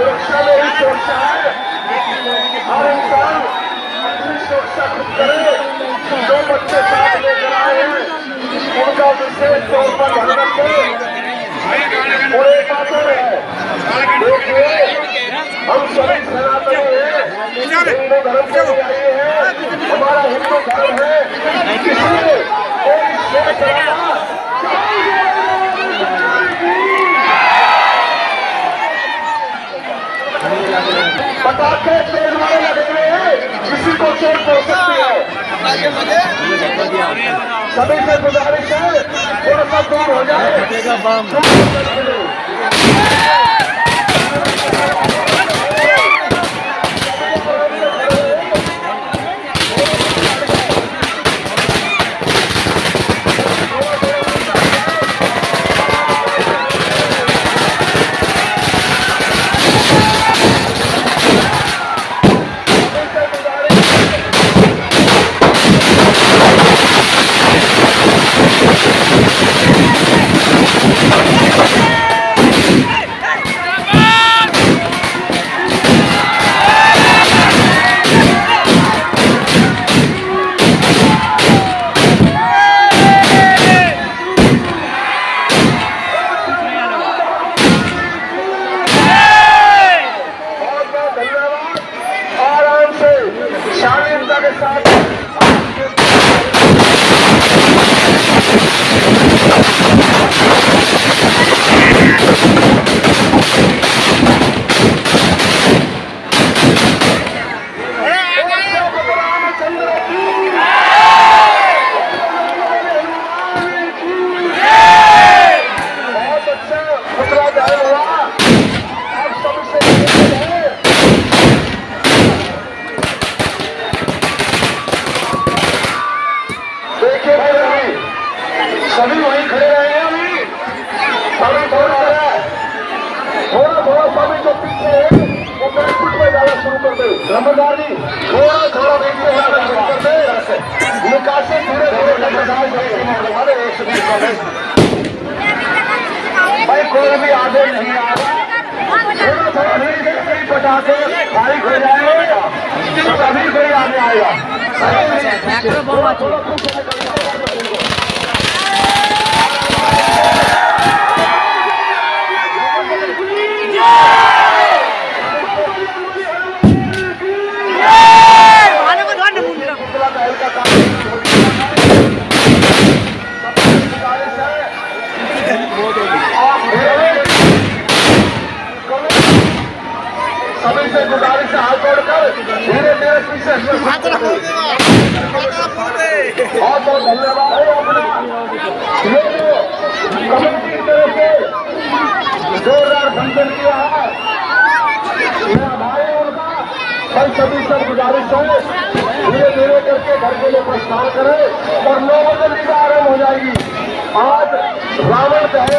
सुरक्षा में ही सुरक्षा है हर इंसान अपनी सुरक्षा खुद करे जो बच्चे साथ लेकर आए हैं उनका विशेष तौर पर ध्यान रखें और एक बात और है देखिए हम सभी सनातनी हैं हिंदू धर्म से आए हैं हमारा हिंदू धर्म है इसलिए कोई शेर पटाखे तेज मारे लगे हुए हैं। किसी को चोट पहुँच सकती है। सभी से गुजारिश है थोड़ा सा दूर हो जाए। से शालीनता के साथ रामचंद्र की बहुत अच्छा पुतला जाए हुआ आप सबसे निवेदन है देखिए भाई अभी सभी वहीं खड़े रहे हैं अभी अभी थोड़ा थोड़ा थोड़ा सभी जो पीछे है वो बैठक में जाना शुरू कर दे। रमदार जी थोड़ा थोड़ा देखिए जाना शुरू कर दे। निकासी धीरे धीरे करना अरे एक सौ बीस भाई कोई भी आगे नहीं आ रहा। थोड़ा थोड़ा धीरे कहीं पटाखे खाली हो जाएगा तभी कोई आगे आएगा थोड़ा थोड़ा कुछ पुतला दहन का काम शुरू हो गया है। गुजारिश है आप धीरे सभी से गुजारिश हाथ जोड़कर धीरे धीरे पीछे बहुत बहुत धन्यवाद। है अपना। ये जो कमेटी की तरफ़ से जोरदार फ़ंक्शन किया है उनका कल सभी से गुजारिश है धीरे धीरे करके घर के लिए प्रस्थान करें और नौ बजे लीला आरंभ हो जाएगी। आज रावण चाहे